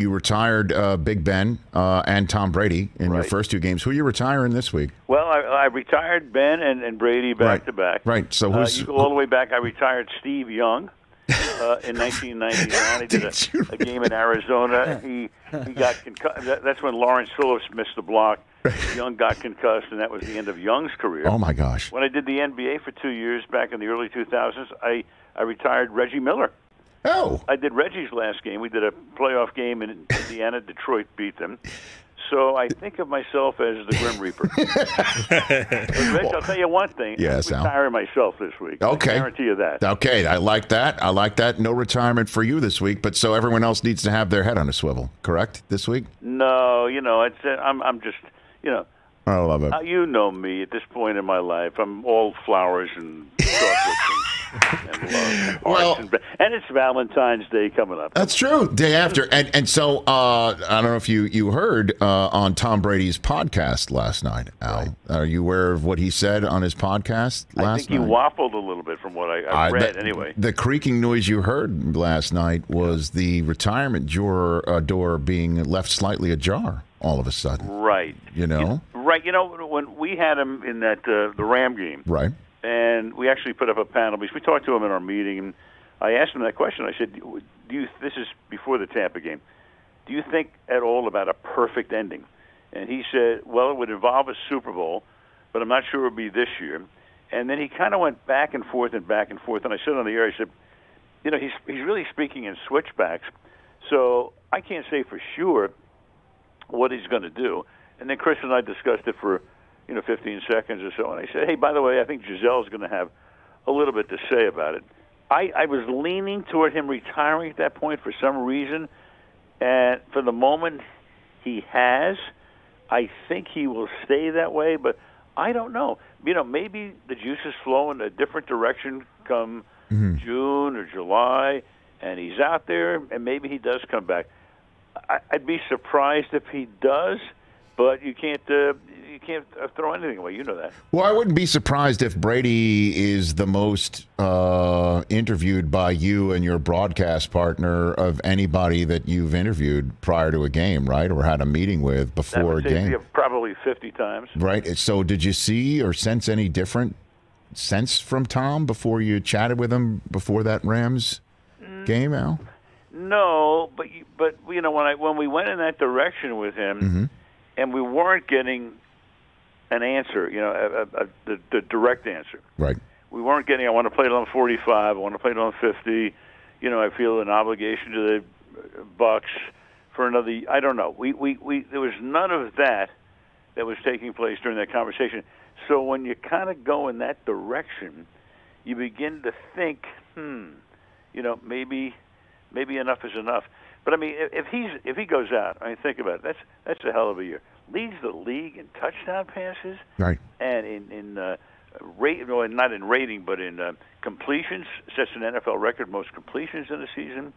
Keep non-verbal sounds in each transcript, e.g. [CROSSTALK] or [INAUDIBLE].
you retired uh, Big Ben uh, and Tom Brady in your first two games. Who are you retiring this week? Well, I, I retired Ben and, and Brady back Right. to back. Right. So Uh, you go all the way back. I retired Steve Young uh, in [LAUGHS] 1999. He did, Did a, a game in Arizona. He he got concussed. That, that's when Lawrence Phillips missed the block. Young got concussed, and that was the end of Young's career. Oh my gosh! When I did the NBA for two years back in the early 2000s, I I retired Reggie Miller. Oh, I did Reggie's last game. We did a playoff game in Indiana. [LAUGHS] Detroit beat them. So I think of myself as the Grim Reaper. [LAUGHS] but Rich, I'll tell you one thing. Yes, I'm retiring myself this week. Okay. I guarantee you that. okay. I like that. I like that. No retirement for you this week, but so everyone else needs to have their head on a swivel. Correct this week. No, you know, it's, uh, I'm, I'm just, you know, I love it. uh, you know me at this point in my life. I'm all flowers and [LAUGHS] and, and love. and Well- and, and it's Valentine's Day coming up. That's true. Day after, and and so uh, I don't know if you you heard uh, on Tom Brady's podcast last night. Al, are you aware of what he said on his podcast last night? I think you night? waffled a little bit from what I, I read. the- anyway, The creaking noise you heard last night was the retirement door, uh, door being left slightly ajar all of a sudden. right. You know? Right. You know, when we had him in that uh, the Ram game, Right. And we actually put up a panel because we talked to him in our meeting, and I asked him that question. I said, "Do you?" This is before the Tampa game. Do you think at all about a perfect ending? And he said, "Well, it would involve a Super Bowl, but I'm not sure it would be this year." And then he kind of went back and forth and back and forth. And I said on the air, I said, "You know, he's he's really speaking in switchbacks, so I can't say for sure what he's going to do." And then Cris and I discussed it for you know 15 seconds or so, and I said, "Hey, by the way, I think Gisele's going to have a little bit to say about it." I, I was leaning toward him retiring at that point for some reason, and for the moment, he has. I think he will stay that way, but I don't know. You know, maybe the juices flow in a different direction come mm-hmm. June or July, and he's out there, and maybe he does come back. I, I'd be surprised if he does, but you can't uh, you can't uh, throw anything away. You know that. Well, I wouldn't be surprised if Brady is the most uh, interviewed by you and your broadcast partner of anybody that you've interviewed prior to a game, right? Or had a meeting with before a game. probably 50 times. Right. So, did you see or sense any different sense from Tom before you chatted with him before that Rams Mm. game, Al? No, but you, but you know when I when we went in that direction with him, Mm-hmm. And we weren't getting an answer, you know, a, a, a, the, the direct answer. Right. We weren't getting. I want to play it on 45. I want to play it on 50. You know, I feel an obligation to the Bucs for another. I don't know. We we we there was none of that that was taking place during that conversation. So when you kind of go in that direction, you begin to think, hmm, you know, maybe maybe enough is enough. But I mean, if if he's if he goes out, I mean, think about it. That's that's a hell of a year. Leads the league in touchdown passes Right. and in in uh, rate, well, not in rating, but in uh, completions. Sets an NFL record most completions in a season,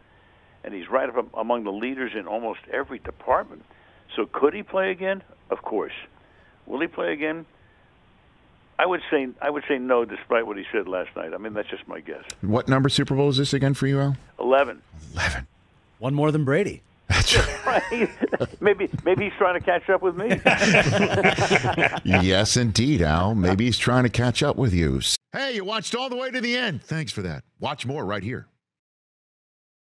and he's right up among the leaders in almost every department. So could he play again? Of course. Will he play again? I would say I would say no, despite what he said last night. I mean, that's just my guess. What number Super Bowl is this again for you, Al? Eleven. 11. One more than Brady. That's [LAUGHS] right? [LAUGHS] maybe maybe he's trying to catch up with me. [LAUGHS] yes, indeed, Al. Maybe he's trying to catch up with you. Hey, you watched all the way to the end. Thanks for that. Watch more right here.